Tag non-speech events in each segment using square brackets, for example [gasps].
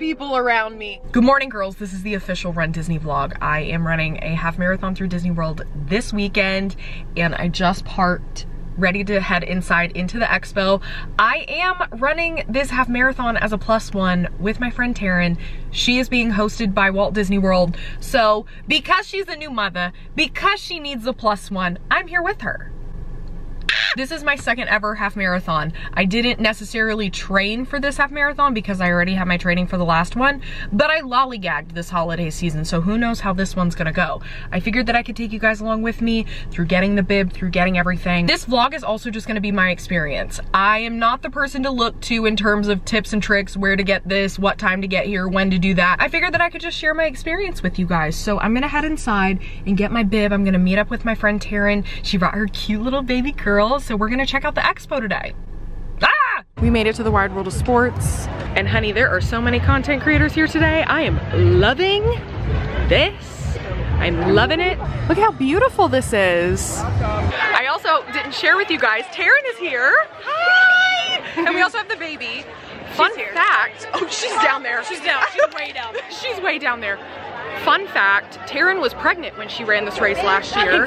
people around me. Good morning, girls. This is the official Run Disney vlog. I am running a half marathon through Disney World this weekend, and I just parked ready to head inside into the expo. I am running this half marathon as a plus one with my friend Taryn. She is being hosted by Walt Disney World. So because she's a new mother, because she needs a plus one, I'm here with her. This is my second ever half marathon. I didn't necessarily train for this half marathon because I already had my training for the last one, but I lollygagged this holiday season, so who knows how this one's gonna go. I figured that I could take you guys along with me through getting the bib, through getting everything. This vlog is also just gonna be my experience. I am not the person to look to in terms of tips and tricks, where to get this, what time to get here, when to do that. I figured that I could just share my experience with you guys. So I'm gonna head inside and get my bib. I'm gonna meet up with my friend Taryn. She brought her cute little baby so we're gonna check out the expo today. Ah! We made it to the wide world of sports. And honey, there are so many content creators here today. I am loving this. I'm loving it. Look how beautiful this is. I also didn't share with you guys, Taryn is here. Hi! and we also have the baby. Fun fact, oh, she's down there. She's down, she's way down there. [laughs] she's way down there. Fun fact, Taryn was pregnant when she ran this race last year.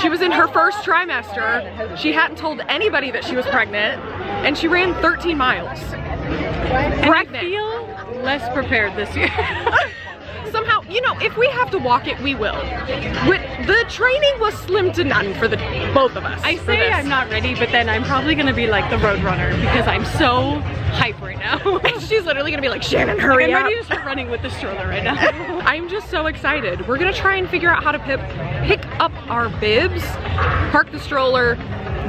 She was in her first trimester. She hadn't told anybody that she was pregnant and she ran 13 miles. Pregnant. I feel less prepared this year. [laughs] You know, if we have to walk it, we will. The training was slim to none for the both of us. I say I'm not ready, but then I'm probably gonna be like the road runner because I'm so hype right now. [laughs] She's literally gonna be like, Shannon, hurry like, I'm up. ready to start running with the stroller right now. [laughs] I'm just so excited. We're gonna try and figure out how to pick up our bibs, park the stroller,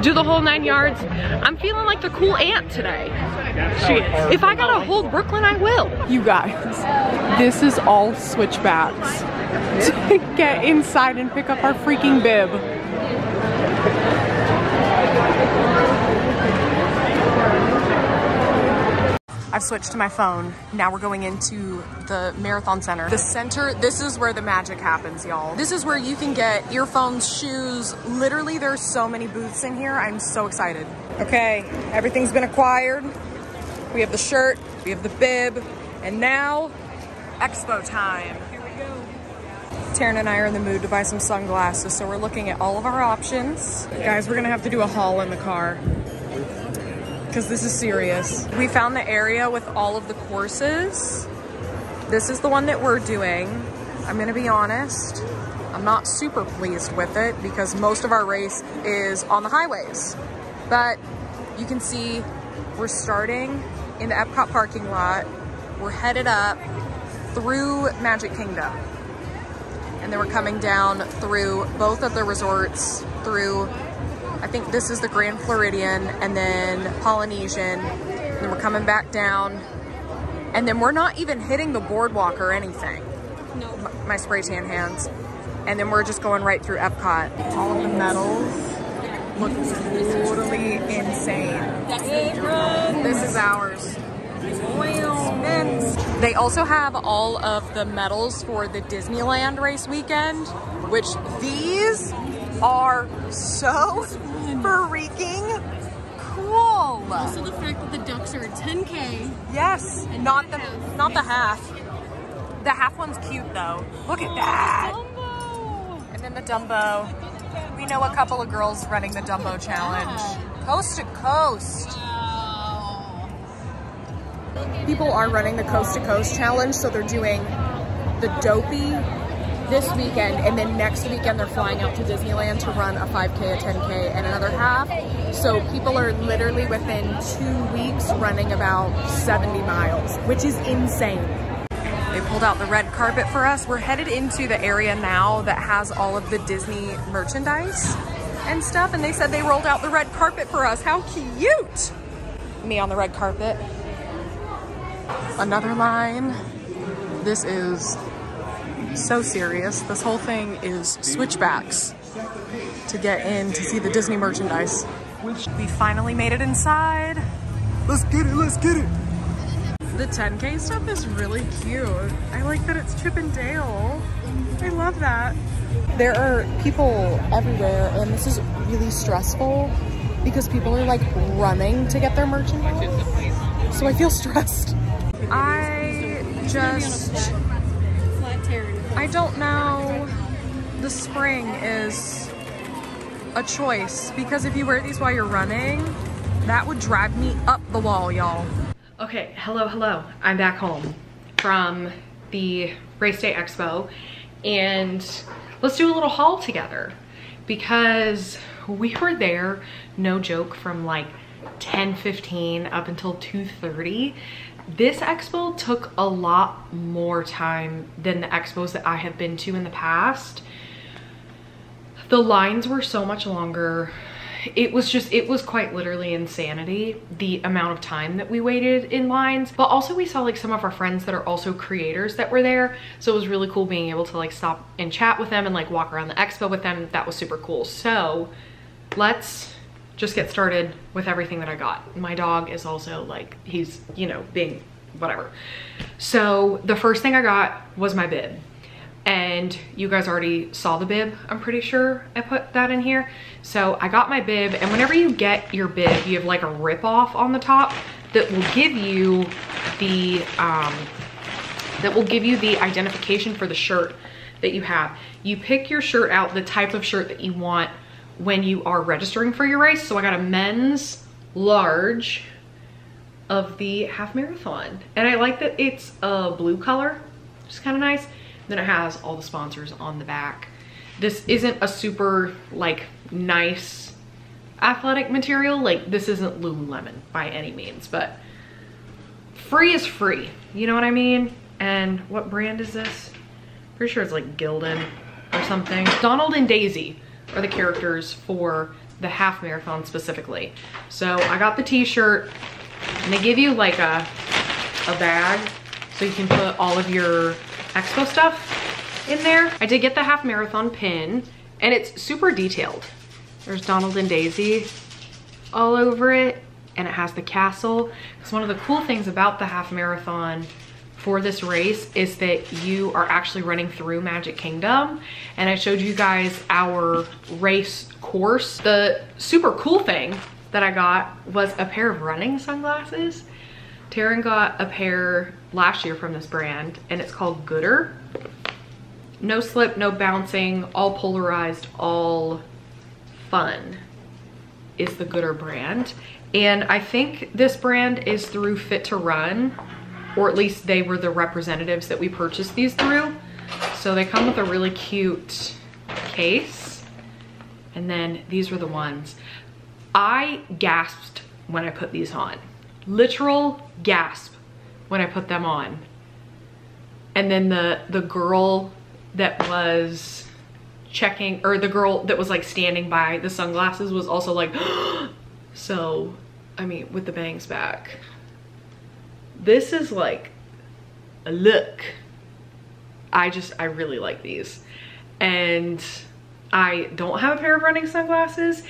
do the whole nine yards. I'm feeling like the cool aunt today. She is. If I gotta hold Brooklyn, I will. You guys, this is all switchbacks to get inside and pick up our freaking bib. I've switched to my phone. Now we're going into the Marathon Center. The center, this is where the magic happens, y'all. This is where you can get earphones, shoes. Literally, there's so many booths in here. I'm so excited. Okay, everything's been acquired. We have the shirt, we have the bib, and now, expo time. Here we go. Taryn and I are in the mood to buy some sunglasses, so we're looking at all of our options. Guys, we're gonna have to do a haul in the car because this is serious. We found the area with all of the courses. This is the one that we're doing. I'm gonna be honest, I'm not super pleased with it because most of our race is on the highways. But you can see we're starting in the Epcot parking lot. We're headed up through Magic Kingdom. And then we're coming down through both of the resorts, through I think this is the Grand Floridian and then Polynesian. And then we're coming back down. And then we're not even hitting the boardwalk or anything. No. My spray tan hands. And then we're just going right through Epcot. All of the medals look totally insane. This is ours. They also have all of the medals for the Disneyland race weekend, which these are so freaking cool. Also the fact that the ducks are 10K. Yes, not the half. not the half. The half one's cute though. Look at that. Dumbo. And then the Dumbo. We know a couple of girls running the Dumbo challenge. Coast to coast. Wow. People are running the coast to coast challenge, so they're doing the dopey this weekend, and then next weekend they're flying out to Disneyland to run a 5K, a 10K, and another half. So people are literally within two weeks running about 70 miles, which is insane. They pulled out the red carpet for us. We're headed into the area now that has all of the Disney merchandise and stuff, and they said they rolled out the red carpet for us. How cute! Me on the red carpet. Another line. This is so serious. This whole thing is switchbacks to get in to see the Disney merchandise. We finally made it inside. Let's get it, let's get it. The 10K stuff is really cute. I like that it's Chip and Dale. I love that. There are people everywhere and this is really stressful because people are like running to get their merchandise. So I feel [laughs] stressed. I just, I don't know. The spring is a choice because if you wear these while you're running, that would drive me up the wall, y'all. Okay, hello, hello. I'm back home from the Race Day Expo and let's do a little haul together because we were there, no joke, from like 10, 15 up until 2.30. This expo took a lot more time than the expos that I have been to in the past. The lines were so much longer. It was just it was quite literally insanity the amount of time that we waited in lines. But also we saw like some of our friends that are also creators that were there. So it was really cool being able to like stop and chat with them and like walk around the expo with them. That was super cool. So let's just get started with everything that I got. My dog is also like he's you know being whatever. So the first thing I got was my bib. And you guys already saw the bib i'm pretty sure i put that in here. So i got my bib and whenever you get your bib you have like a rip off on the top that will give you the um that will give you the identification for the shirt that you have. You pick your shirt out the type of shirt that you want when you are registering for your race so i got a men's large of the half marathon and i like that it's a blue color which is kind of nice then it has all the sponsors on the back. This isn't a super like nice athletic material. Like this isn't Lululemon by any means, but free is free. You know what I mean? And what brand is this? Pretty sure it's like Gildan or something. Donald and Daisy are the characters for the half marathon specifically. So I got the t-shirt and they give you like a, a bag so you can put all of your expo stuff in there. I did get the half marathon pin and it's super detailed. There's Donald and Daisy all over it and it has the castle. Because one of the cool things about the half marathon for this race is that you are actually running through Magic Kingdom. And I showed you guys our race course. The super cool thing that I got was a pair of running sunglasses. Taryn got a pair last year from this brand and it's called Goodr. No slip, no bouncing, all polarized, all fun is the Goodr brand. And I think this brand is through Fit to Run, or at least they were the representatives that we purchased these through. So they come with a really cute case. And then these were the ones. I gasped when I put these on. Literal gasp when I put them on. And then the, the girl that was checking, or the girl that was like standing by the sunglasses was also like, [gasps] so, I mean, with the bangs back. This is like a look. I just, I really like these. And I don't have a pair of running sunglasses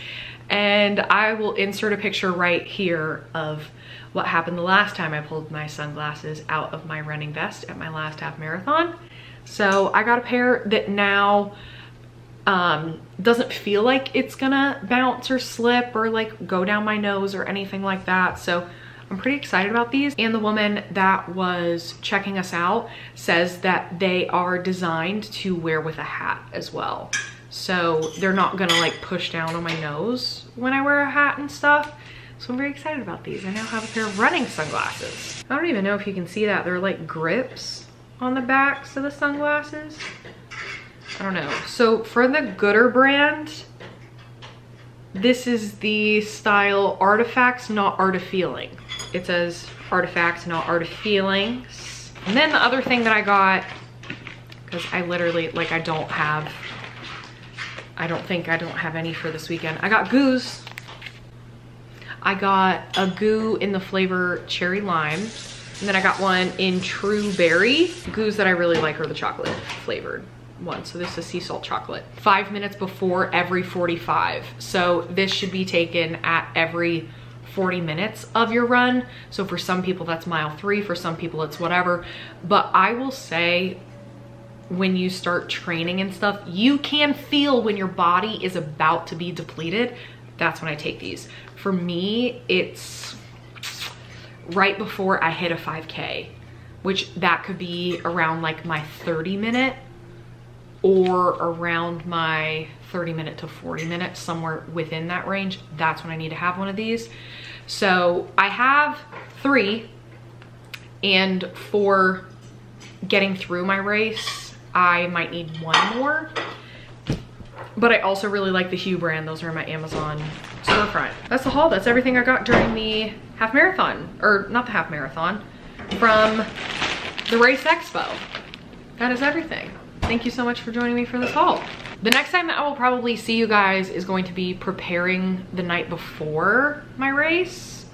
and I will insert a picture right here of what happened the last time I pulled my sunglasses out of my running vest at my last half marathon. So I got a pair that now um, doesn't feel like it's gonna bounce or slip or like go down my nose or anything like that. So I'm pretty excited about these. And the woman that was checking us out says that they are designed to wear with a hat as well. So they're not gonna like push down on my nose when I wear a hat and stuff. So I'm very excited about these. I now have a pair of running sunglasses. I don't even know if you can see that. They're like grips on the backs of the sunglasses. I don't know. So for the Goodr brand, this is the style Artifacts, not Art of Feeling. It says Artifacts, not Art of Feelings. And then the other thing that I got, because I literally, like I don't have, I don't think I don't have any for this weekend. I got Goose I got a goo in the flavor cherry lime. And then I got one in true berry. Goos that I really like are the chocolate flavored one. So this is sea salt chocolate. Five minutes before every 45. So this should be taken at every 40 minutes of your run. So for some people that's mile three, for some people it's whatever. But I will say when you start training and stuff, you can feel when your body is about to be depleted. That's when I take these for me, it's right before I hit a 5K. which that could be around like my 30 minute or around my 30 minute to 40 minutes, somewhere within that range. That's when I need to have one of these. So I have three and for getting through my race, I might need one more. But I also really like the Hue brand. Those are in my Amazon storefront. That's the haul. That's everything I got during the half marathon, or not the half marathon, from the Race Expo. That is everything. Thank you so much for joining me for this haul. The next time that I will probably see you guys is going to be preparing the night before my race.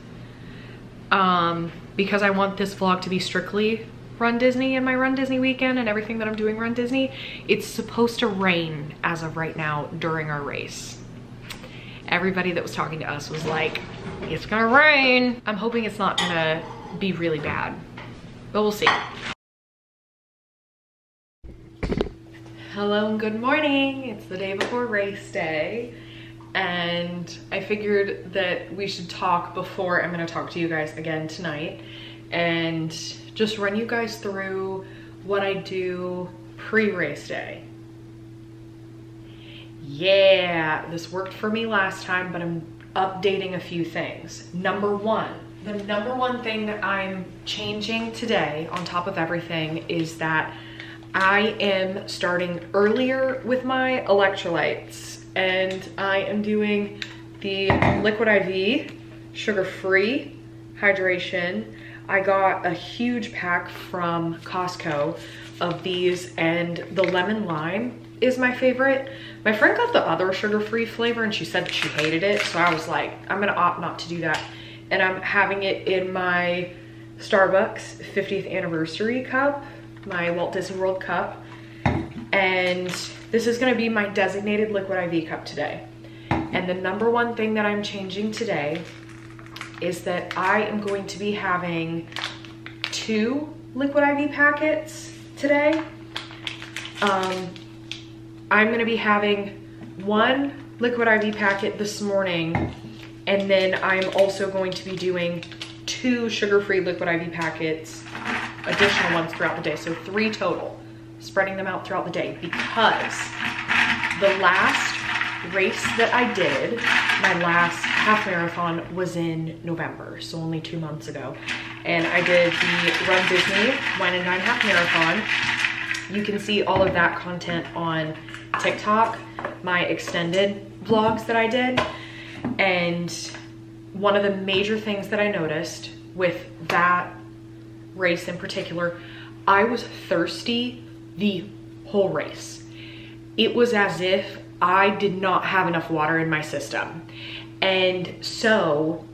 Um, because I want this vlog to be strictly Run Disney and my Run Disney weekend and everything that I'm doing Run Disney. It's supposed to rain as of right now during our race. Everybody that was talking to us was like, it's gonna rain. I'm hoping it's not gonna be really bad, but we'll see. Hello and good morning. It's the day before race day and I figured that we should talk before I'm gonna talk to you guys again tonight and just run you guys through what I do pre-race day. Yeah, this worked for me last time, but I'm updating a few things. Number one, the number one thing that I'm changing today on top of everything is that I am starting earlier with my electrolytes and I am doing the Liquid IV sugar-free hydration. I got a huge pack from Costco of these and the lemon lime is my favorite. My friend got the other sugar-free flavor and she said she hated it. So I was like, I'm gonna opt not to do that. And I'm having it in my Starbucks 50th anniversary cup, my Walt Disney World cup. And this is gonna be my designated liquid IV cup today. And the number one thing that I'm changing today is that I am going to be having two liquid IV packets today. Um, I'm gonna be having one liquid IV packet this morning, and then I'm also going to be doing two sugar-free liquid IV packets, additional ones throughout the day, so three total, spreading them out throughout the day because the last race that I did, my last half marathon was in November, so only two months ago. And I did the Run Disney Wine and Dine Half Marathon. You can see all of that content on TikTok, my extended vlogs that I did. And one of the major things that I noticed with that race in particular, I was thirsty the whole race. It was as if I did not have enough water in my system. And so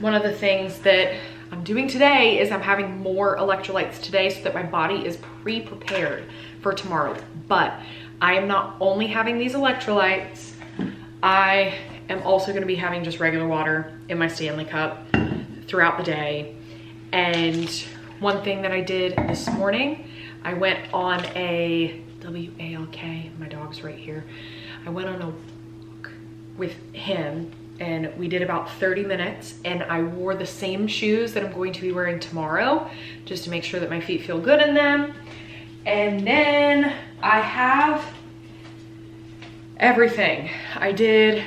one of the things that I'm doing today is I'm having more electrolytes today so that my body is pre-prepared for tomorrow. But I am not only having these electrolytes, I am also gonna be having just regular water in my Stanley cup throughout the day. And one thing that I did this morning, I went on a W-A-L-K, my dog's right here. I went on a walk with him and we did about 30 minutes and I wore the same shoes that I'm going to be wearing tomorrow just to make sure that my feet feel good in them. And then I have everything I did.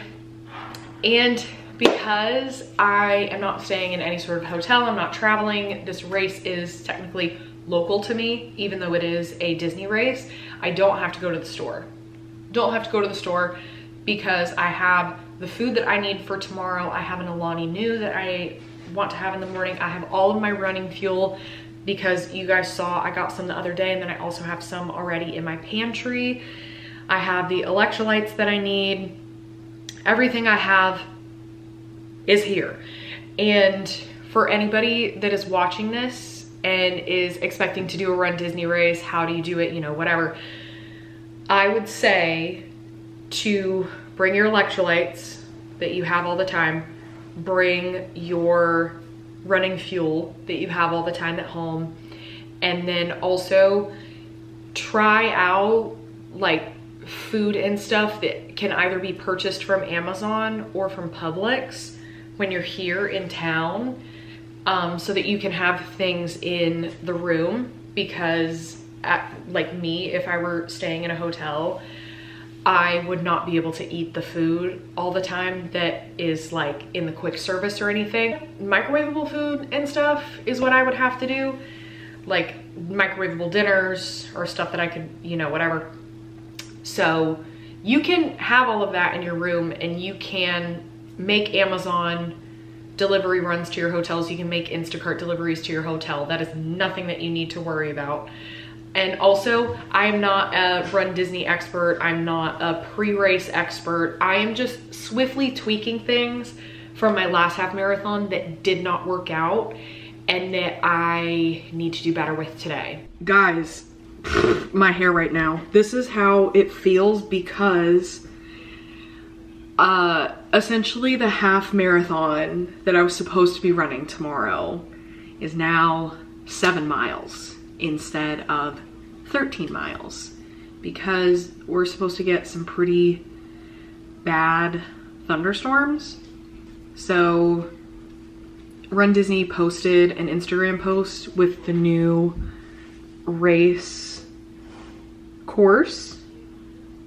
And because I am not staying in any sort of hotel, I'm not traveling, this race is technically local to me, even though it is a Disney race, I don't have to go to the store. Don't have to go to the store because I have the food that I need for tomorrow. I have an Alani Nu that I want to have in the morning. I have all of my running fuel because you guys saw I got some the other day and then I also have some already in my pantry. I have the electrolytes that I need. Everything I have is here. And for anybody that is watching this and is expecting to do a Run Disney race, how do you do it, you know, whatever. I would say to bring your electrolytes that you have all the time, bring your running fuel that you have all the time at home, and then also try out like food and stuff that can either be purchased from Amazon or from Publix when you're here in town. um, so that you can have things in the room because at, like me, if I were staying in a hotel, I would not be able to eat the food all the time that is like in the quick service or anything. Microwavable food and stuff is what I would have to do. Like microwavable dinners or stuff that I could, you know, whatever. So you can have all of that in your room and you can make Amazon delivery runs to your hotels. You can make Instacart deliveries to your hotel. That is nothing that you need to worry about. And also, I'm not a Run Disney expert. I'm not a pre-race expert. I am just swiftly tweaking things from my last half marathon that did not work out and that I need to do better with today. Guys, [laughs] my hair right now. This is how it feels because uh, essentially the half marathon that I was supposed to be running tomorrow is now seven miles instead of 13 miles because we're supposed to get some pretty bad thunderstorms. So Run Disney posted an Instagram post with the new race course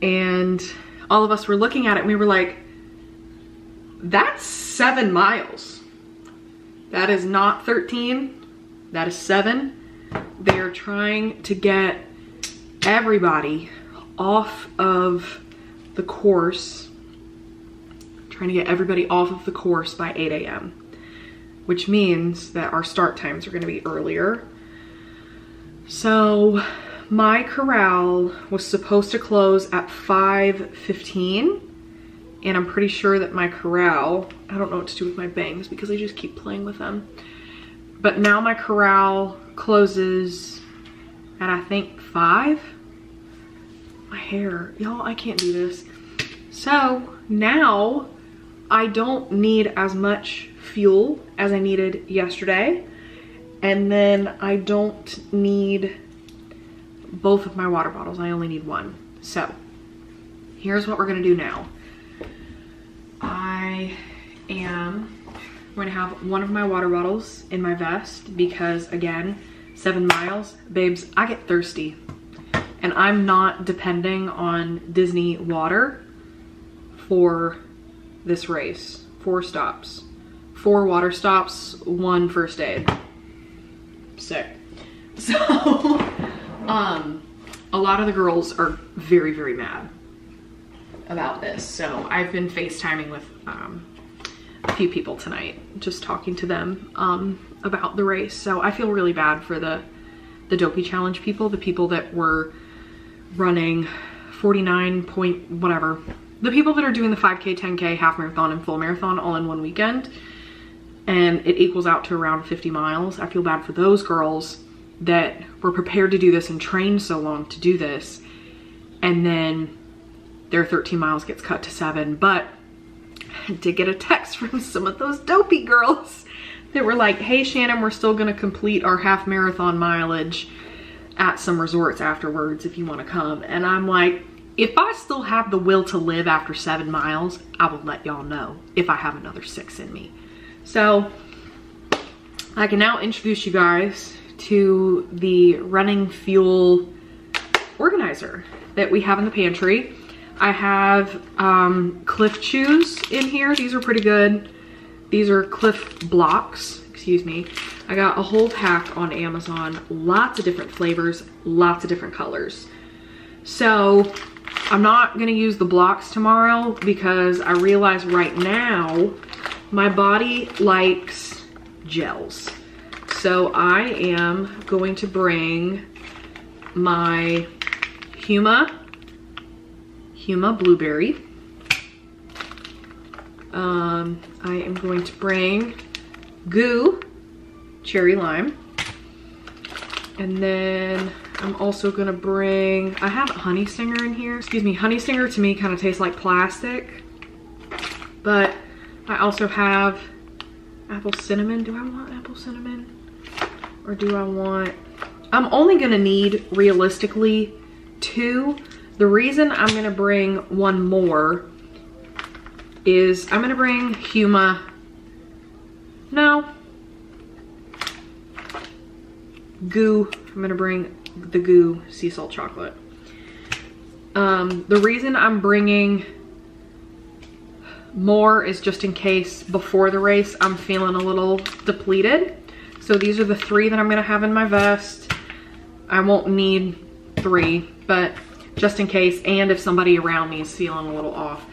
and all of us were looking at it and we were like, that's seven miles. That is not 13, that is seven. They are trying to get everybody off of the course, trying to get everybody off of the course by 8 a.m., which means that our start times are gonna be earlier. So my corral was supposed to close at 5.15 and I'm pretty sure that my corral, I don't know what to do with my bangs because I just keep playing with them. But now my corral closes at I think five. My hair, y'all, I can't do this. So now I don't need as much fuel as I needed yesterday. And then I don't need both of my water bottles. I only need one. So here's what we're gonna do now. I am going to have one of my water bottles in my vest because again, seven miles, babes, I get thirsty and I'm not depending on Disney water for this race. Four stops, four water stops, one first aid. Sick. [laughs] So, um, a lot of the girls are very, very mad about this. So I've been FaceTiming with um, a few people tonight, just talking to them um, about the race. So I feel really bad for the, the Dopey Challenge people, the people that were running 49 point whatever. The people that are doing the 5K, 10K, half marathon, and full marathon all in one weekend. And it equals out to around 50 miles. I feel bad for those girls that were prepared to do this and trained so long to do this. And then their 13 miles gets cut to seven. But I did get a text from some of those dopey girls that were like, hey Shannon, we're still gonna complete our half marathon mileage at some resorts afterwards if you wanna come. And I'm like, if I still have the will to live after seven miles, I will let y'all know if I have another six in me. So I can now introduce you guys to the running fuel organizer that we have in the pantry. I have um, Clif Chews in here. These are pretty good. These are Clif Bloks, excuse me. I got a whole pack on Amazon. Lots of different flavors, lots of different colors. So I'm not gonna use the blocks tomorrow because I realize right now my body likes gels. So I am going to bring my Huma Huma Blueberry. Um, I am going to bring Goo Cherry Lime. And then I'm also gonna bring, I have Honey Stinger in here. Excuse me, Honey Stinger to me kind of tastes like plastic. But I also have apple cinnamon. Do I want apple cinnamon? Or do I want, I'm only gonna need realistically two the reason I'm gonna bring one more is I'm gonna bring Huma, no, goo. I'm gonna bring the goo sea salt chocolate. Um, the reason I'm bringing more is just in case before the race I'm feeling a little depleted. So these are the three that I'm gonna have in my vest. I won't need three, but just in case, and if somebody around me is feeling a little off.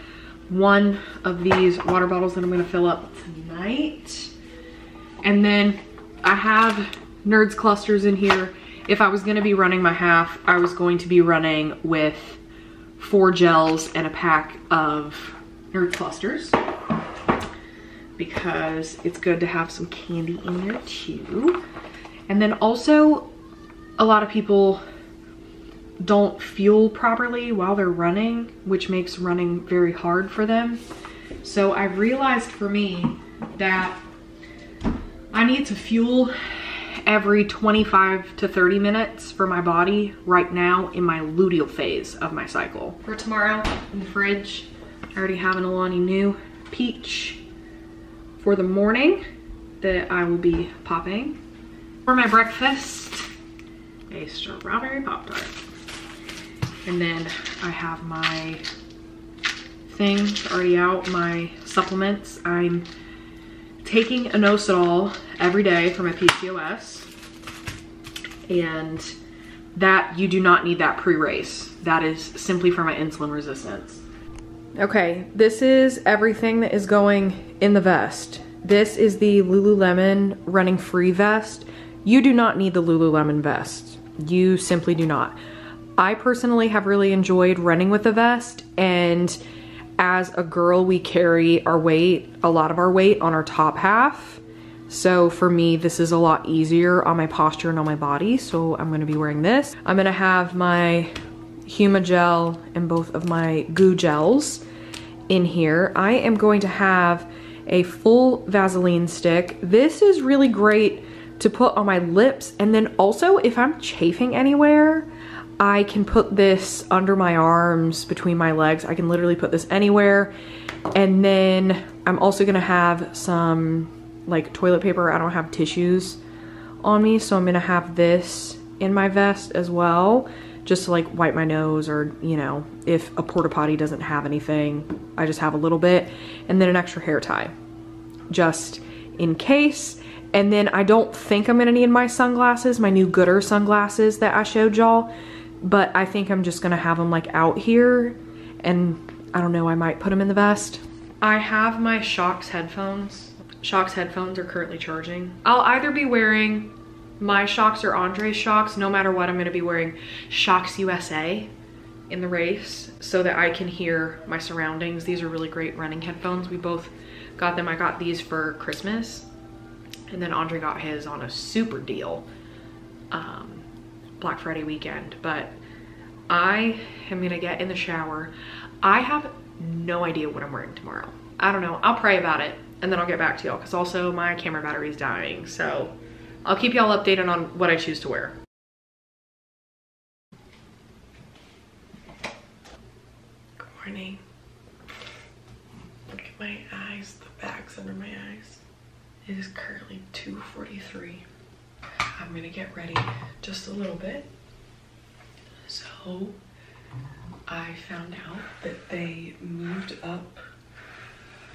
One of these water bottles that I'm gonna fill up tonight. And then I have Nerds clusters in here. If I was gonna be running my half, I was going to be running with four gels and a pack of Nerd clusters because it's good to have some candy in there too. And then also a lot of people don't fuel properly while they're running, which makes running very hard for them. So I've realized for me that I need to fuel every 25 to 30 minutes for my body right now in my luteal phase of my cycle. For tomorrow in the fridge, I already have an Alani Nu peach for the morning that I will be popping. For my breakfast, a strawberry Pop-Tart. And then I have my things already out, my supplements. I'm taking inositol every day for my PCOS. And that, you do not need that pre-race. That is simply for my insulin resistance. Okay, this is everything that is going in the vest. This is the Lululemon running free vest. You do not need the Lululemon vest. You simply do not. I personally have really enjoyed running with the vest and as a girl we carry our weight, a lot of our weight on our top half. So for me, this is a lot easier on my posture and on my body. So I'm gonna be wearing this. I'm gonna have my Huma gel and both of my goo gels in here. I am going to have a full Vaseline stick. This is really great to put on my lips. And then also if I'm chafing anywhere, I can put this under my arms, between my legs. I can literally put this anywhere. And then I'm also gonna have some like toilet paper. I don't have tissues on me, so I'm gonna have this in my vest as well, just to like wipe my nose or, you know, if a porta potty doesn't have anything, I just have a little bit. And then an extra hair tie, just in case. And then I don't think I'm gonna need my sunglasses, my new Goodr sunglasses that I showed y'all but I think I'm just gonna have them like out here and I don't know, I might put them in the vest. I have my Shokz headphones. Shokz headphones are currently charging. I'll either be wearing my Shokz or Andre's Shokz. No matter what, I'm gonna be wearing Shokz USA in the race so that I can hear my surroundings. These are really great running headphones. We both got them. I got these for Christmas and then Andre got his on a super deal. Um, Black Friday weekend, but I am gonna get in the shower. I have no idea what I'm wearing tomorrow. I don't know, I'll pray about it and then I'll get back to y'all because also my camera battery is dying. So I'll keep y'all updated on what I choose to wear. Good morning. Look at my eyes, the bags under my eyes. It is currently 2.43. I'm gonna get ready just a little bit. So I found out that they moved up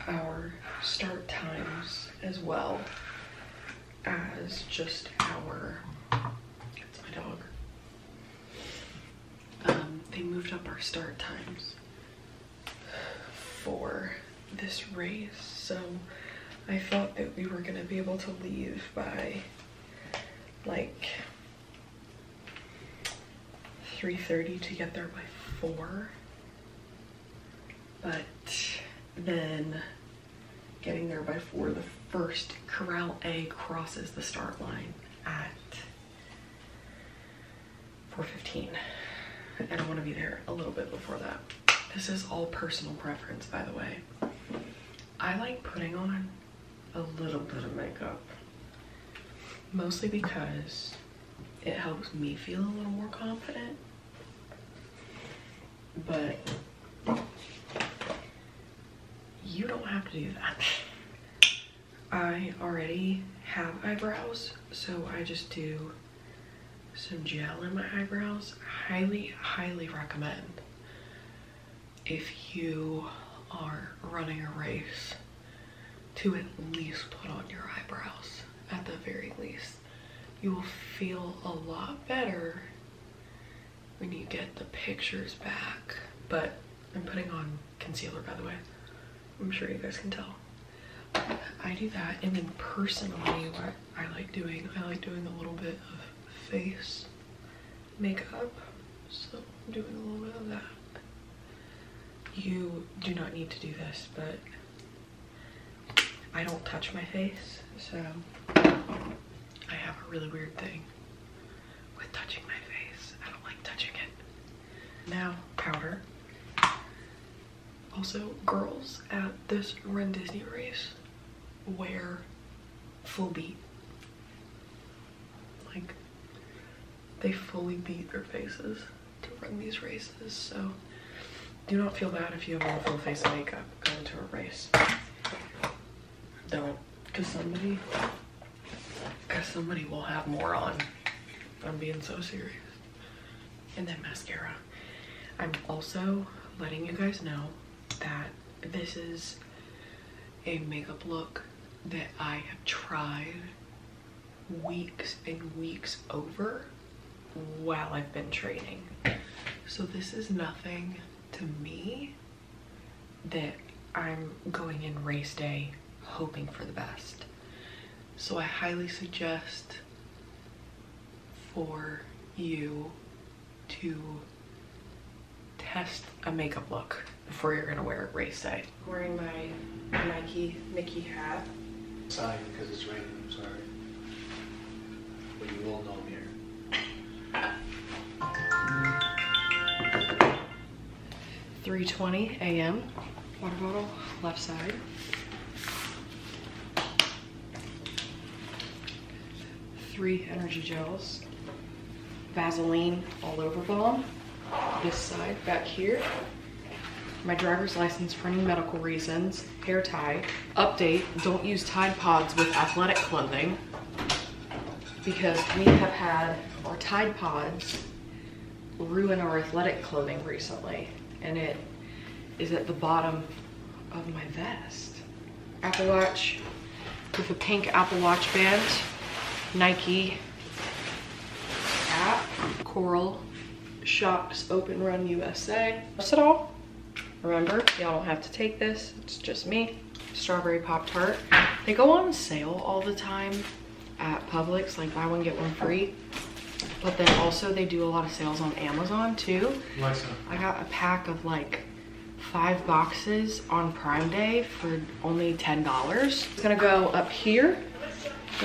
our start times as well as just our, it's my dog. Um, they moved up our start times for this race. So I thought that we were gonna be able to leave by like 3.30 to get there by 4. But then getting there by 4, the first Corral A crosses the start line at 4.15. And I want to be there a little bit before that. This is all personal preference, by the way. I like putting on a little bit of makeup mostly because it helps me feel a little more confident. But you don't have to do that. I already have eyebrows, so I just do some gel in my eyebrows. Highly, highly recommend if you are running a race to at least put on your eyebrows at the very least. You will feel a lot better when you get the pictures back. But I'm putting on concealer by the way. I'm sure you guys can tell. I do that and then personally what I like doing, I like doing a little bit of face makeup. So I'm doing a little bit of that. You do not need to do this, but I don't touch my face, so I have a really weird thing with touching my face. I don't like touching it. Now, powder. Also, girls at this Run Disney race wear full beat. Like, they fully beat their faces to run these races, so do not feel bad if you have a full face of makeup going to a race. Don't, because somebody, because somebody will have more on. I'm being so serious. And then mascara. I'm also letting you guys know that this is a makeup look that I have tried weeks and weeks over while I've been training. So this is nothing to me that I'm going in race day hoping for the best. So I highly suggest for you to test a makeup look before you're gonna wear it race day. I'm wearing my Nike Mickey hat. Sorry, because it's raining, I'm sorry. But you will know I'm here. 3.20 a.m. Water bottle, left side. Three energy gels. Vaseline all over balm. This side, back here. My driver's license for any medical reasons. Hair tie. Update, don't use Tide Pods with athletic clothing because we have had our Tide Pods ruin our athletic clothing recently and it is at the bottom of my vest. Apple Watch with a pink Apple Watch band, Nike app, Coral, Shokz Open Run USA. That's it all. Remember, y'all don't have to take this, it's just me. Strawberry Pop-Tart. They go on sale all the time at Publix, like buy one, get one free. But then also they do a lot of sales on Amazon too. I got a pack of like five boxes on Prime Day for only $10. It's gonna go up here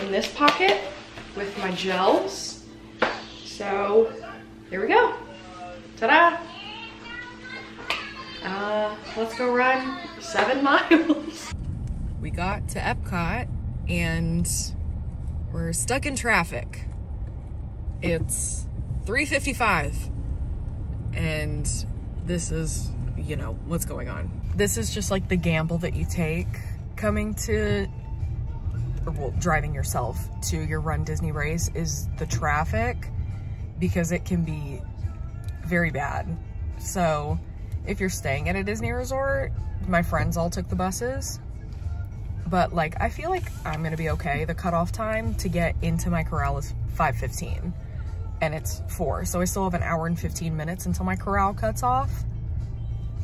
in this pocket with my gels. So here we go. Ta-da! Uh, let's go run seven [laughs] miles. We got to Epcot and we're stuck in traffic. It's 3.55 and this is, you know, what's going on. This is just like the gamble that you take coming to, well, driving yourself to your Run Disney race is the traffic because it can be very bad. So if you're staying at a Disney resort, my friends all took the buses but like I feel like I'm gonna be okay. The cutoff time to get into my corral is 5.15 and it's four. So I still have an hour and 15 minutes until my corral cuts off.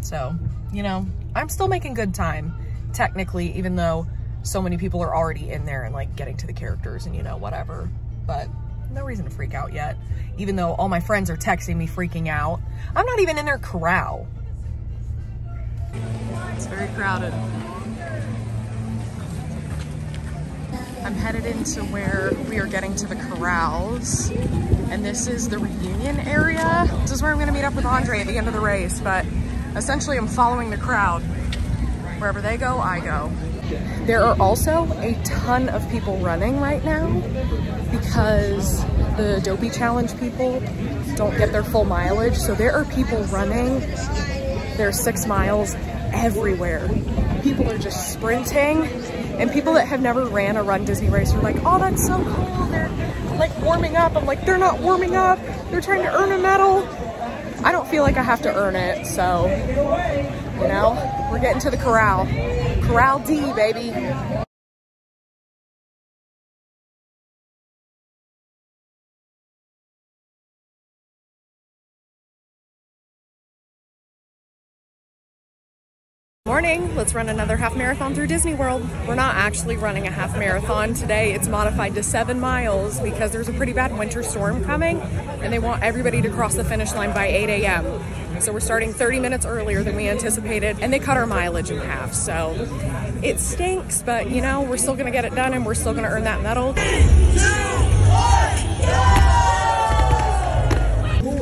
So, you know, I'm still making good time technically, even though so many people are already in there and like getting to the characters and you know, whatever, but no reason to freak out yet. Even though all my friends are texting me freaking out. I'm not even in their corral. It's very crowded. I'm headed into where we are getting to the corrals. And this is the reunion area. This is where I'm gonna meet up with Andre at the end of the race, but essentially I'm following the crowd. Wherever they go, I go. There are also a ton of people running right now because the Dopey Challenge people don't get their full mileage. So there are people running their six miles everywhere. People are just sprinting And people that have never ran a Run Disney race are like, oh, that's so cool. They're like warming up. I'm like, they're not warming up. They're trying to earn a medal. I don't feel like I have to earn it. So, you know, we're getting to the corral. Corral D, baby. Morning, let's run another half marathon through Disney World. We're not actually running a half marathon today. It's modified to seven miles because there's a pretty bad winter storm coming and they want everybody to cross the finish line by 8 a.m. So we're starting 30 minutes earlier than we anticipated and they cut our mileage in half. So it stinks, but you know, we're still gonna get it done and we're still gonna earn that medal.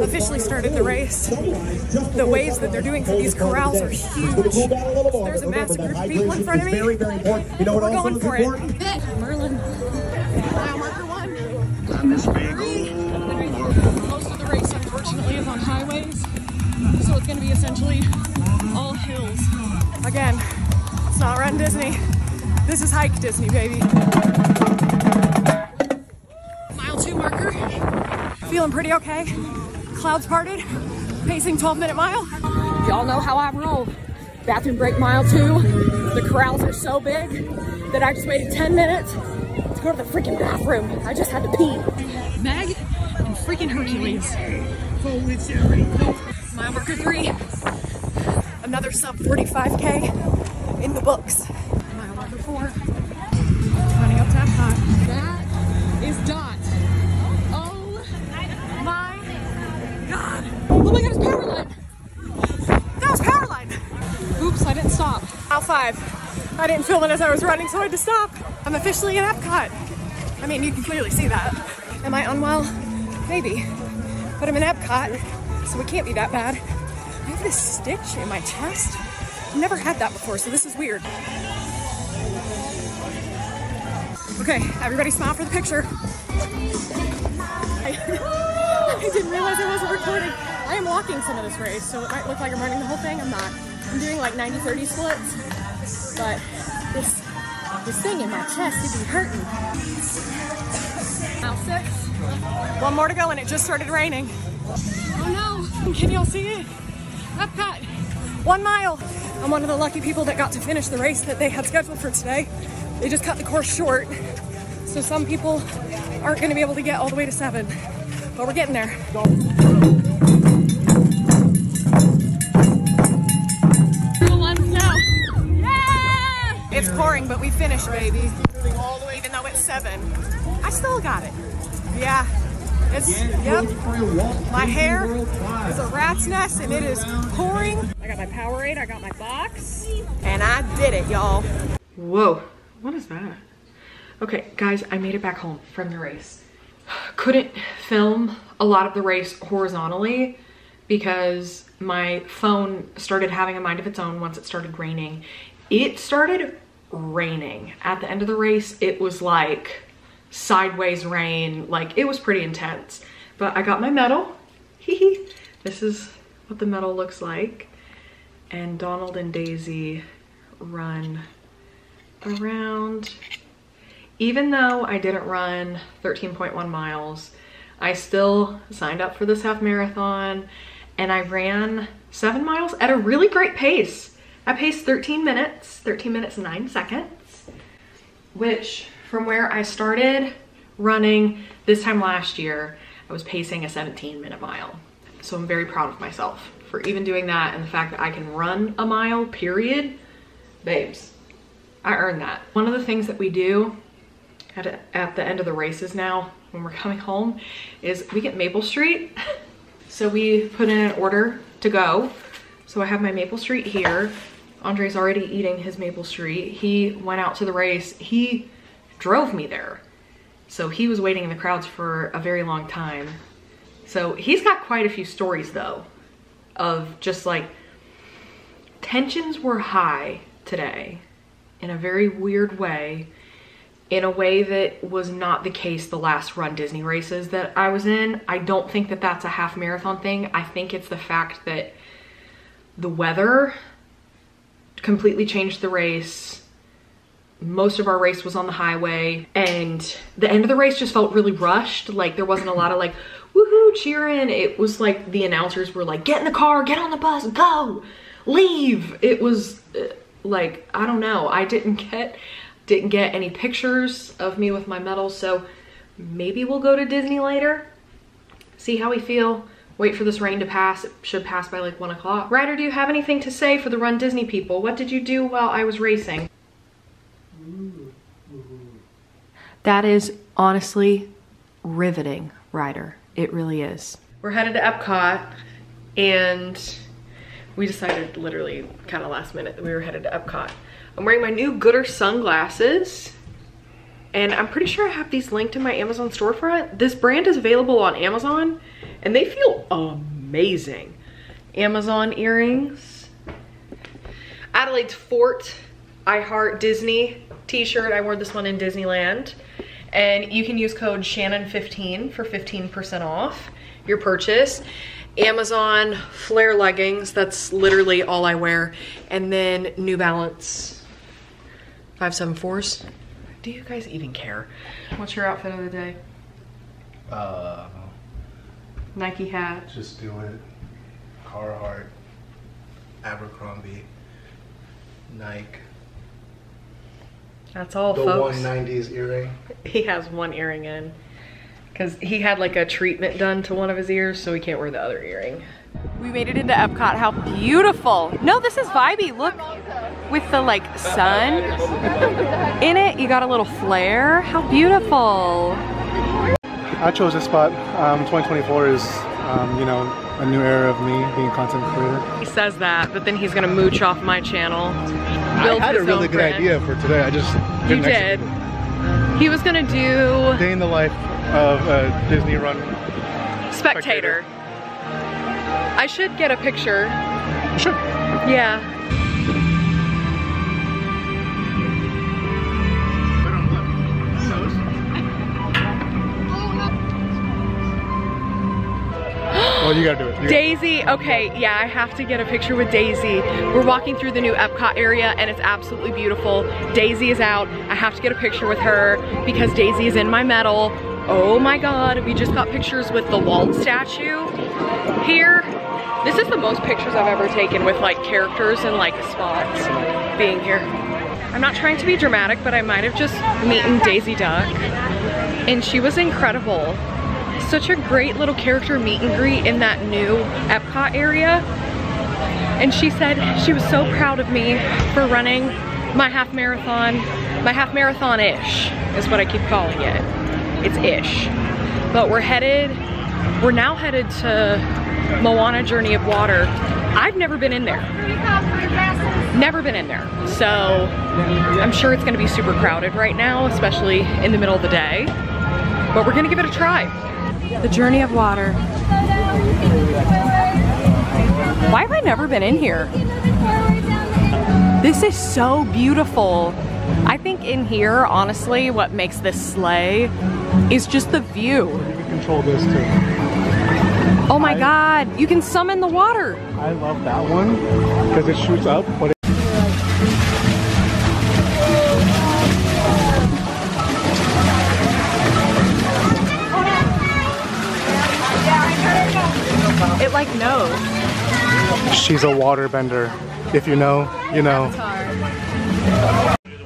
officially started the race. The waves that they're doing for these corrals are huge. There's a massive group of people in front of me. Very, very important. You know what We're going for it. important? Merlin. Mile marker one. Three. Most of the race, unfortunately, is on highways. So it's going to be essentially all hills. Again, it's not Run Disney. This is Hike Disney, baby. Mile two marker. Feeling pretty okay. Clouds parted. Pacing 12 minute mile. Y'all know how I roll. Bathroom break mile two. The corrals are so big that I just waited 10 minutes to go to the freaking bathroom. I just had to pee. Meg and freaking Hercules. Mile marker three. Another sub 45K in the books. Mile marker four. Running up to Epcot. That is Dot. Oh my god. Oh my god, it's Powerline. That was Powerline. Oops, I didn't stop. Mile five. I didn't film it as I was running, so I had to stop. I'm officially in Epcot. I mean, you can clearly see that. Am I unwell? Maybe. But I'm in Epcot, so it can't be that bad. I have this stitch in my chest. I've never had that before, so this is weird. Okay, everybody smile for the picture. I, I [laughs] didn't realize I wasn't recording. I am walking some of this race, so it might look like I'm running the whole thing. I'm not. I'm doing like 90-30 splits, but this this thing in my chest is hurting. Mile six. One more to go, and it just started raining. Oh no! Can y'all see it? Epcot. One mile. I'm one of the lucky people that got to finish the race that they had scheduled for today. They just cut the course short. So some people aren't going to be able to get all the way to seven. But we're getting there. It's pouring, but we finished, baby. Even though it's seven. I still got it. Yeah. It's, yep. My hair is a rat's nest and it is pouring. I got my Powerade, I got my box, and I did it, y'all. Whoa, what is that? Okay, guys, I made it back home from the race. Couldn't film a lot of the race horizontally because my phone started having a mind of its own once it started raining. It started raining. At the end of the race, it was like sideways rain. Like it was pretty intense. But I got my medal. [laughs] This is what the medal looks like. And Donald and Daisy run around. Even though I didn't run 13.1 miles, I still signed up for this half marathon and I ran seven miles at a really great pace. I paced 13 minutes, 13 minutes nine seconds, which from where I started running this time last year, I was pacing a 17 minute mile. So I'm very proud of myself for even doing that and the fact that I can run a mile, period. Babes, I earned that. One of the things that we do at, at the end of the races now when we're [laughs] coming home is we get Maple Street. [laughs] so we put in an order to go. So I have my Maple Street here. Andre's already eating his Maple Street. He went out to the race. He drove me there. So he was waiting in the crowds for a very long time. So he's got quite a few stories though of just like tensions were high today in a very weird way in a way that was not the case the last run Disney races that I was in. I don't think that that's a half marathon thing. I think it's the fact that the weather completely changed the race. Most of our race was on the highway and the end of the race just felt really rushed. Like there wasn't a lot of like, woohoo, cheering. It was like the announcers were like, get in the car, get on the bus, go, leave. It was uh, like, I don't know. I didn't get, didn't get any pictures of me with my medal. So maybe we'll go to Disney later, see how we feel. Wait for this rain to pass. It should pass by like one o'clock. Ryder, do you have anything to say for the Run Disney people? What did you do while I was racing? That is honestly riveting, Ryder. It really is. We're headed to Epcot and we decided literally kind of last minute that we were headed to Epcot. I'm wearing my new Goodr sunglasses and I'm pretty sure I have these linked in my Amazon storefront. This brand is available on Amazon and they feel amazing. Amazon earrings. Adelaide's Fort I Heart Disney t-shirt. I wore this one in Disneyland. And you can use code Shannon15 for 15% off your purchase. Amazon flare leggings, that's literally all I wear. And then New Balance 574s. Do you guys even care? What's your outfit of the day? Uh, Nike hat. just do it. Carhartt, Abercrombie, Nike. That's all, The folks. 190s earring. He has one earring in. Because he had like a treatment done to one of his ears, so he can't wear the other earring. We made it into Epcot. How beautiful. No, this is vibey. Look, with the like sun in it, you got a little flare. How beautiful. I chose this spot. Um, 2024 is, um, you know, a new era of me being a content creator. He says that, but then he's gonna mooch off my channel. I had a really good brand. idea for today. I just You did. He was gonna do. Day in the life of a Disney run. spectator. I should get a picture. Sure. Yeah. Well, you gotta do it. You Daisy, okay, yeah, I have to get a picture with Daisy. We're walking through the new Epcot area and it's absolutely beautiful. Daisy is out. I have to get a picture with her because Daisy is in my medal. Oh my God, we just got pictures with the Walt statue here. This is the most pictures I've ever taken with like characters and like spots being here. I'm not trying to be dramatic, but I might have just meeting Daisy Duck and she was incredible such a great little character meet and greet in that new Epcot area. And she said she was so proud of me for running my half marathon, my half marathon-ish is what I keep calling it. It's ish. But we're headed, we're now headed to Moana Journey of Water. I've never been in there. Never been in there. So I'm sure it's gonna be super crowded right now, especially in the middle of the day. But we're gonna give it a try. The Journey of Water. Why have I never been in here? This is so beautiful. I think in here, honestly, what makes this sleigh is just the view. You can control this too. Oh my I- God, you can summon the water. I love that one because it shoots up, but she's a water bender. If you know, you know. We're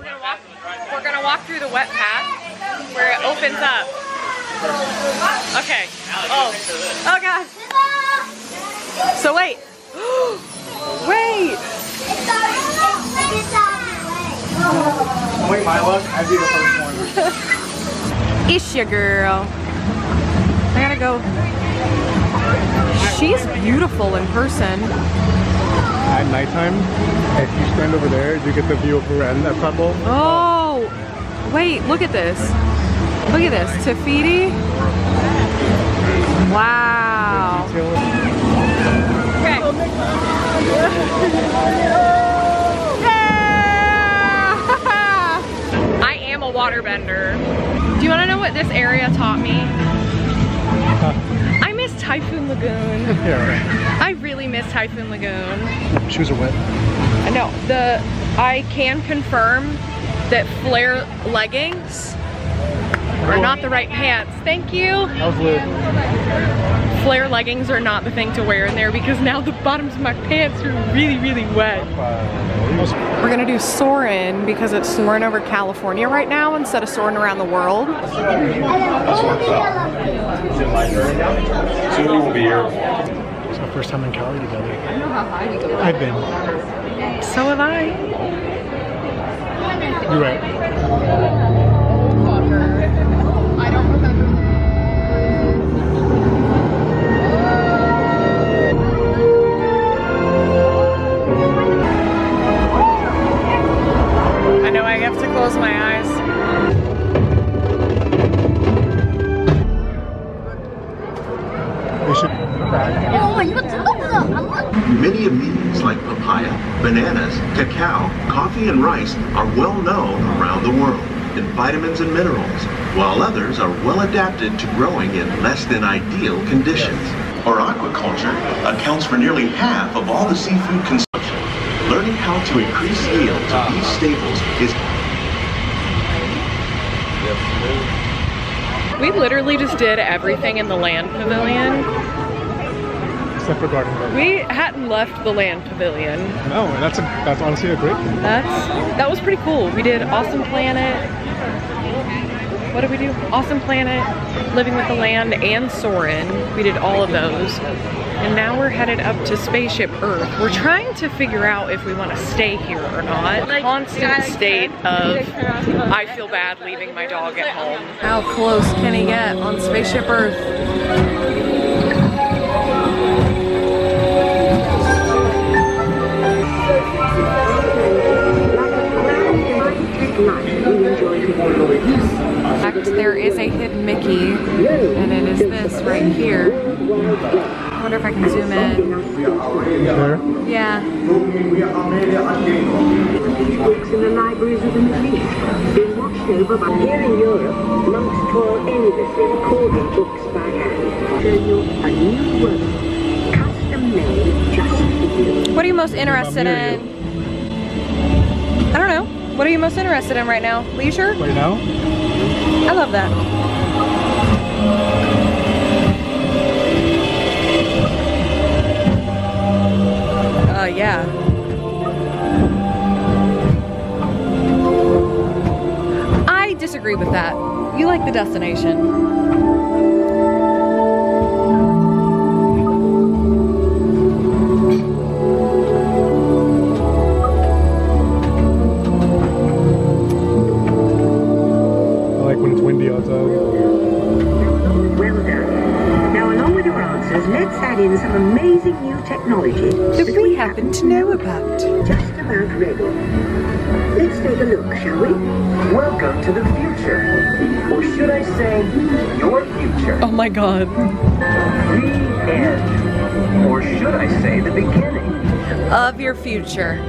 gonna walk, we're gonna walk through the wet path where it opens up. Okay. Oh. Oh God. So wait. [gasps] wait. Wait, my luck, I'd be the first one. [laughs] It's your girl. I gotta go. She's beautiful in person. At nighttime, if you stand over there, you get the view of Ren at Epcot Bowl. Oh, wait, look at this. Look at this, Tafiti. Wow. [laughs] I am a waterbender. Do you want to know what this area taught me? I miss Typhoon Lagoon. [laughs] Yeah, right. I really miss Typhoon Lagoon. Shoes are wet. I know the I can confirm that flare leggings are not the right pants. Thank you. That. Flare leggings are not the thing to wear in there because now the bottoms of my pants are really, really wet. We're gonna do Soarin' because it's soaring over California right now instead of soaring around the world. Soon we will be here. It's our first time in Cali together. I've been. So have I. You're right. I have to close my eyes. Many of these, like papaya, bananas, cacao, coffee, and rice, are well known around the world in vitamins and minerals, while others are well adapted to growing in less than ideal conditions. Our aquaculture accounts for nearly half of all the seafood consumption. Learning how to increase yields of these staples is We literally just did everything in the land pavilion. Except for Garden Grill. We hadn't left the land pavilion. No, and that's a, that's honestly a great thing. That's that was pretty cool. We did Awesome Planet. What did we do? Awesome Planet, Living with the Land, and Soarin'. We did all of those. And now we're headed up to Spaceship Earth. We're trying to figure out if we want to stay here or not. Constant state of I feel bad leaving my dog at home. How close can he get on Spaceship Earth? Fact, there is a hidden Mickey, and it is this right here. I wonder if I can zoom in. There. Yeah. books in the libraries of the Middle East, being watched over by here in Europe, monks toil endlessly recording books by hand. Show you a new world, custom made just for you. What are you most interested in? I don't know. What are you most interested in right now? Leisure? Right now? I love that. Uh, yeah. I disagree with that. You like the destination. To the future. Or should I say, your future. Oh my god. The end. Or should I say, the beginning. Of your future.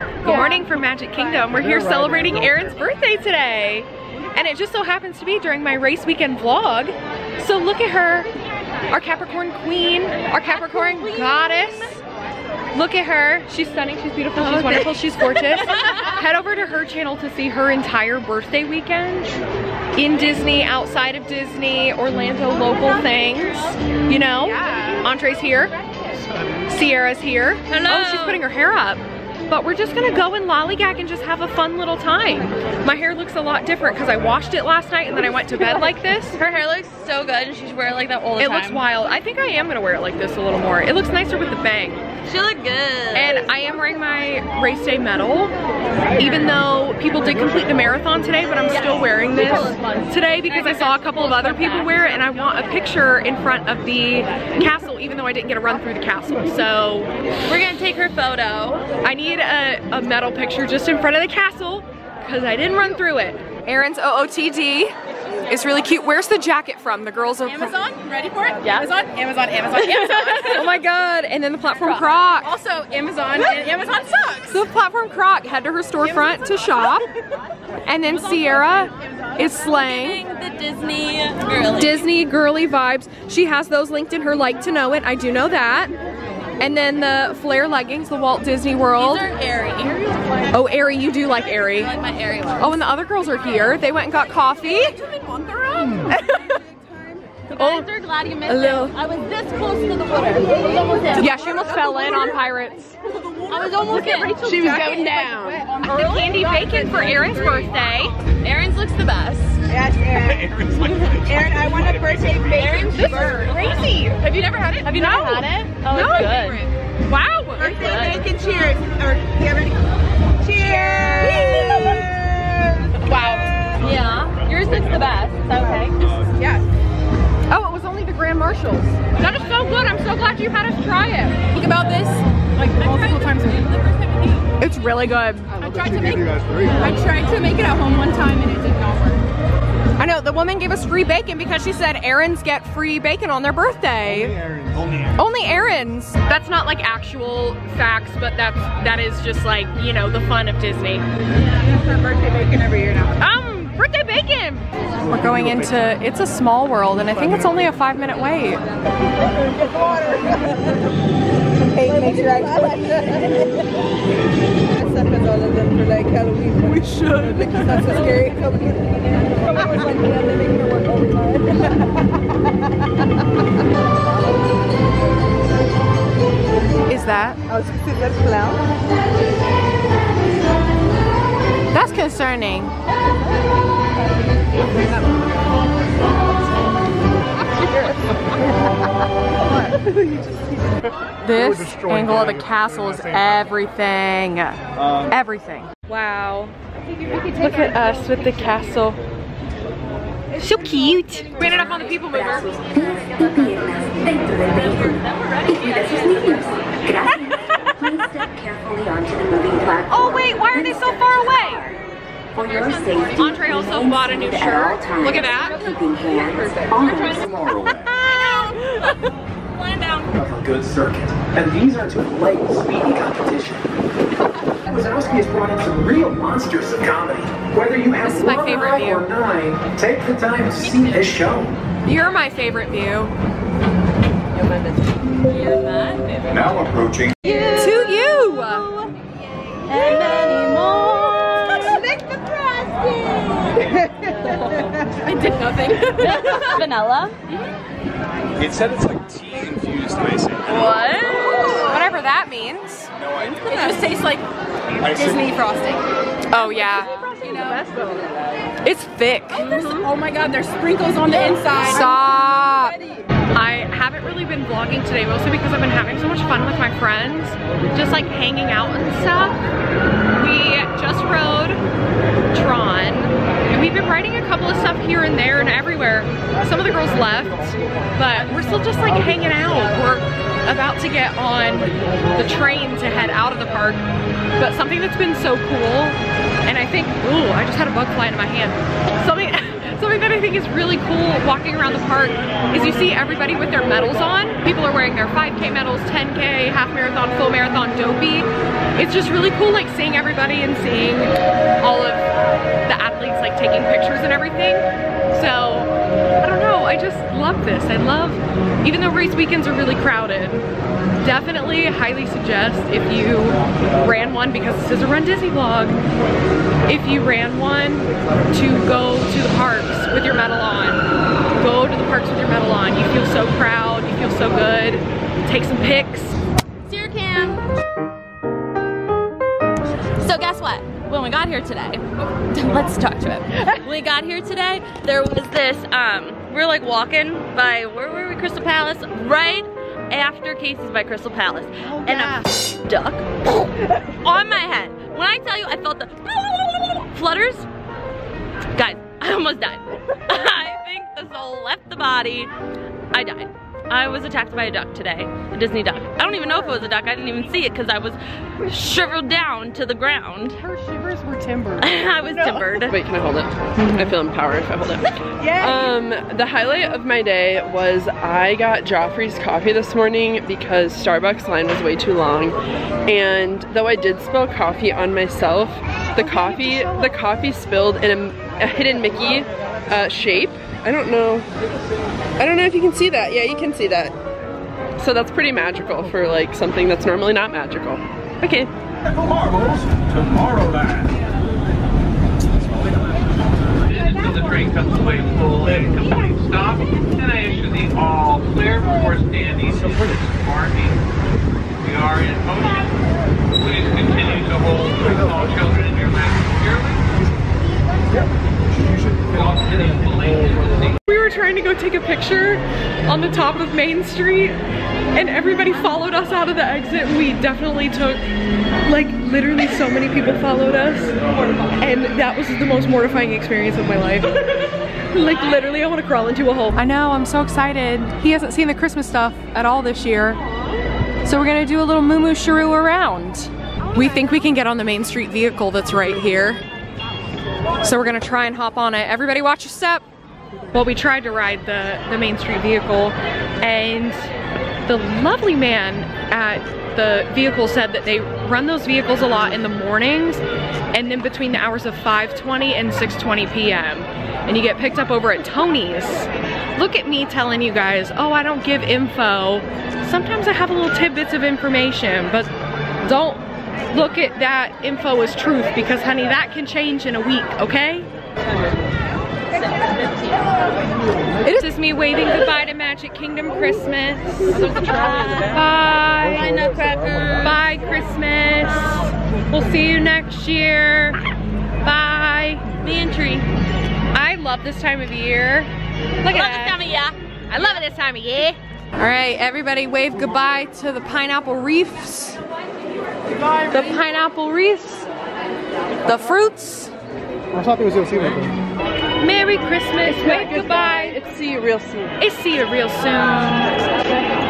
Good morning from Magic Kingdom. We're here celebrating Erin's birthday today. And it just so happens to be during my race weekend vlog. So look at her, our Capricorn queen, our Capricorn goddess. Look at her. She's stunning, she's beautiful, she's oh, wonderful, she's gorgeous. [laughs] Head over to her channel to see her entire birthday weekend in Disney, outside of Disney, Orlando local things. You know? Entree's here. Sierra's here. Hello. Oh, she's putting her hair up. But we're just gonna go and lollygag and just have a fun little time. My hair looks a lot different because I washed it last night and then I went to bed like this. Her hair looks so good and she should wear it like that all the It time. looks wild. I think I am gonna wear it like this a little more. It looks nicer with the bang. She looked good. And I am wearing my race day medal, even though people did complete the marathon today, but I'm still wearing this today because I saw a couple of other people wear it and I want a picture in front of the castle, even though I didn't get a run through the castle. So We're gonna take her photo. I need a, a medal picture just in front of the castle because I didn't run through it. Erin's OOTD is really cute. Where's the jacket from? The girls are Amazon, ready for it? Yeah. Amazon, Amazon, Amazon, Amazon. [laughs] oh my god! And then the platform croc. also, Amazon and Amazon sucks. The platform croc head to her storefront to shop, [laughs] and then Sierra is slaying the Disney girl. Disney girly vibes. She has those linked in her like to know it. I do know that. And then the flare leggings, the Walt Disney World. These are Aerie. Aerie Oh, Aerie, you do like Aerie. like my Aerie ones. Oh, and the other girls are here. They went and got coffee. [laughs] Oh, they're glad you missed A little- it. I was this close to the water. I was almost in. Yeah, she almost fell in on Pirates. I was almost in. She was going down. The candy bacon for Erin's birthday. Erin's looks the best. Yes, Erin. Erin, [laughs] I want a birthday bacon This is crazy. Have you never had it? Have you never had it? Oh, No. it's good. Wow. Birthday bacon cheers. Or, yeah, ready? Cheers! Wow. Yeah. Yours looks the best. Is that okay? Yes. Oh, it was only the Grand Marshals. That is so good. I'm so glad you had us try it. Think about this like multiple times a week. It's really good. I tried to make. You. I tried to make it at home one time and it did not work. I know, the woman gave us free bacon because she said errands get free bacon on their birthday. Only Erin. Only errands. That's not like actual facts, but that's that is just like, you know, the fun of Disney. Her birthday bacon every year now. Um, birthday bacon! We're going into It's a Small World and I think it's only a five minute wait. Hey, make sure I Stuff is all of them for like Halloween. We should. It's not so scary. Come here. Come on, like, yeah, they make her work overtime. Is that? I was that's clown. That's concerning. [laughs] This angle of the the castle is same time. everything. Everything. Wow. Look at us with the castle. So cute. We ended up on the people mover. Brazos, pies y piernas dentro del vehículo. Y cuida sus niños. Gracias. [laughs] Please step carefully onto the moving platform. Oh wait, why are they so far away? For your safety, Andre also bought a new seated at all shirt. Look at that. Keeping hands on of a good circuit. And these are to play speedy competition. Wazowski has brought in some real monsters of comedy. Whether you have This my one favorite eye view. or nine, take the time to see this show. You're my favorite view. Now approaching. You. Did nothing. [laughs] Vanilla. It said it's like tea infused icing. What? Whatever that means. No idea. It just tastes like Disney frosting. Oh yeah. It's thick. Oh, oh my god, there's sprinkles on the inside. Stop. I haven't really been vlogging today, mostly because I've been having so much fun with my friends, just like hanging out and stuff. We just rode Tron, and we've been riding a couple of stuff here and there and everywhere. Some of the girls left, but we're still just like hanging out. We're about to get on the train to head out of the park, but something that's been so cool, and I think, ooh, I just had a bug fly into my hand. Something [laughs] Something that I think is really cool walking around the park is you see everybody with their medals on. People are wearing their 5K medals, 10K, half marathon, full marathon, dopey. It's just really cool like seeing everybody and seeing all of the athletes like taking pictures and everything. So, I don't know, I just love this. I love, even though race weekends are really crowded, definitely highly suggest if you ran one, because this is a Run Disney vlog, if you ran one, to go to the parks with your medal on. Go to the parks with your medal on. You feel so proud, you feel so good. Take some pics. Here today, [laughs] let's talk to him. We got here today, there was this, um, we were like walking by, where were we, Crystal Palace? Right after Casey's by Crystal Palace. and a duck [laughs] on my head. When I tell you I felt the [laughs] flutters, guys, I almost died. I think the soul left the body. I died. I was attacked by a duck today, a Disney duck. I don't even know if it was a duck. I didn't even see it because I was shriveled down to the ground. Her shivers were timbered. [laughs] I was timbered. Wait, can I hold it? I feel empowered if I hold it. [laughs] Yeah. Um, the highlight of my day was I got Joffrey's coffee this morning because Starbucks line was way too long. And though I did spill coffee on myself, the coffee the coffee spilled in a, a hidden Mickey uh, shape. I don't know. I don't know if you can see that. Yeah, you can see that. So that's pretty magical for like something that's normally not magical. Okay. Marbles, Tomorrowland. Until the train comes away full and complete stop, and I issue the all clear before standing parking. We are in motion. Please continue to hold small children in your laps securely. We were trying to go take a picture on the top of Main Street and everybody followed us out of the exit. We definitely took, like literally so many people followed us and that was the most mortifying experience of my life. [laughs] like literally I want to crawl into a hole. I know, I'm so excited. He hasn't seen the Christmas stuff at all this year. So we're gonna do a little moo moo around. We think we can get on the Main Street vehicle that's right here. So we're gonna try and hop on it. Everybody watch your step. Well, we tried to ride the, the Main Street vehicle and the lovely man at the vehicle said that they run those vehicles a lot in the mornings and then between the hours of 5.20 and 6.20 p.m. And you get picked up over at Tony's. Look at me telling you guys, oh, I don't give info. Sometimes I have a little tidbits of information, but don't look at that info as truth because honey, that can change in a week, okay? It is me waving goodbye to Magic Kingdom Christmas. Bye. Bye, Nutcracker. Bye, Christmas. We'll see you next year. Bye. The entry. I love this time of year. Look at that. time of year. I love it this time of year. All right, everybody wave goodbye to the pineapple reefs. The pineapple wreaths, The fruits. I thought there was a sea right Merry Christmas. Wave goodbye. It's see you real soon. It's see you real soon.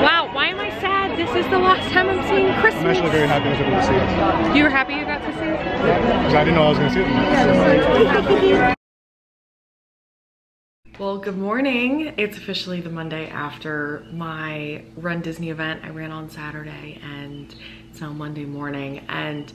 Wow, why am I sad? This is the last time I'm seeing Christmas. I'm actually very happy I was able to see it. You were happy you got to see it? Because I didn't know I was going to see it. Well, good morning. It's officially the Monday after my Run Disney event I ran on Saturday and it's now Monday morning and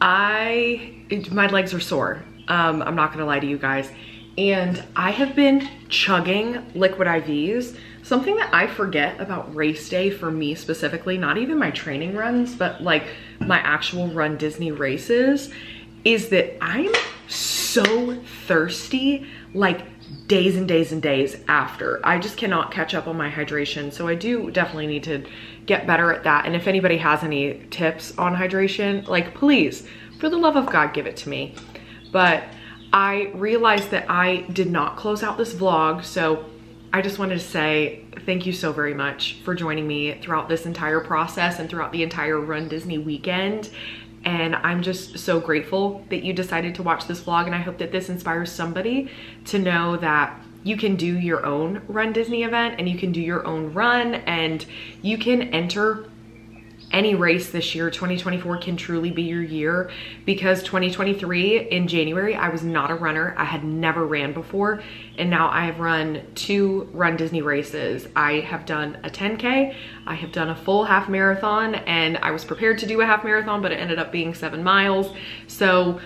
I, it, my legs are sore. Um, I'm not gonna lie to you guys. And I have been chugging liquid IVs, something that I forget about race day for me specifically, not even my training runs, but like my actual Run Disney races, is that I'm so thirsty, like days and days and days after. I just cannot catch up on my hydration. So I do definitely need to get better at that. And if anybody has any tips on hydration, like please, for the love of God, give it to me. But I realized that I did not close out this vlog. So I just wanted to say thank you so very much for joining me throughout this entire process and throughout the entire Run Disney weekend. And I'm just so grateful that you decided to watch this vlog and I hope that this inspires somebody to know that you can do your own Run Disney event and you can do your own run and you can enter any race this year. 2024 can truly be your year because 2023 in January I was not a runner. I had never ran before and now I have run two run Disney races. I have done a 10k I have done a full half marathon and I was prepared to do a half marathon but it ended up being seven miles. So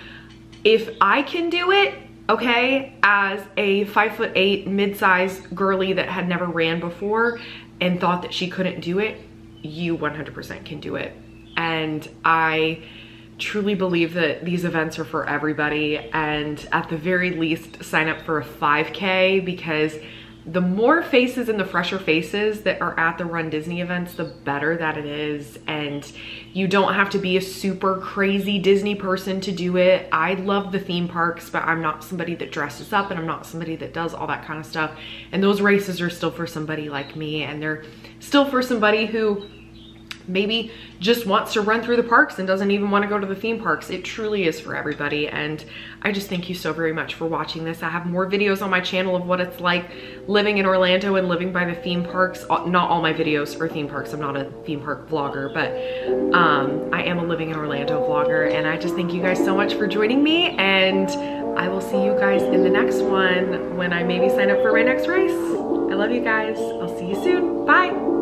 if I can do it okay as a five foot eight mid-sized girly that had never ran before and thought that she couldn't do it you 100% can do it. And I truly believe that these events are for everybody and at the very least sign up for a 5k because the more faces and the fresher faces that are at the Run Disney events, the better that it is. And you don't have to be a super crazy Disney person to do it. I love the theme parks, but I'm not somebody that dresses up and I'm not somebody that does all that kind of stuff. And those races are still for somebody like me and they're still for somebody who maybe just wants to run through the parks and doesn't even want to go to the theme parks. It truly is for everybody. And I just thank you so very much for watching this. I have more videos on my channel of what it's like living in Orlando and living by the theme parks. Not all my videos are theme parks. I'm not a theme park vlogger, but um, I am a living in Orlando vlogger. And I just thank you guys so much for joining me. And I will see you guys in the next one when I maybe sign up for my next race. I love you guys. I'll see you soon. Bye.